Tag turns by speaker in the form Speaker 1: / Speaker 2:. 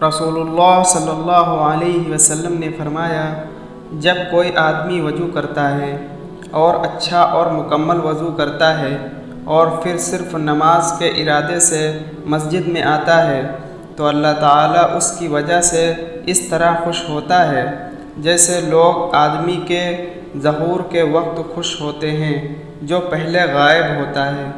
Speaker 1: رسول اللہ صلی اللہ علیہ وسلم نے فرمایا، جب کوئی آدمی وضو کرتا ہے اور اچھا اور مکمل وضو کرتا ہے اور پھر صرف نماز کے ارادے سے مسجد میں آتا ہے، تو اللہ تعالیٰ اس کی وجہ سے اس طرح خوش ہوتا ہے جیسے لوگ آدمی کے ظہور کے وقت خوش ہوتے ہیں جو پہلے غائب ہوتا ہے۔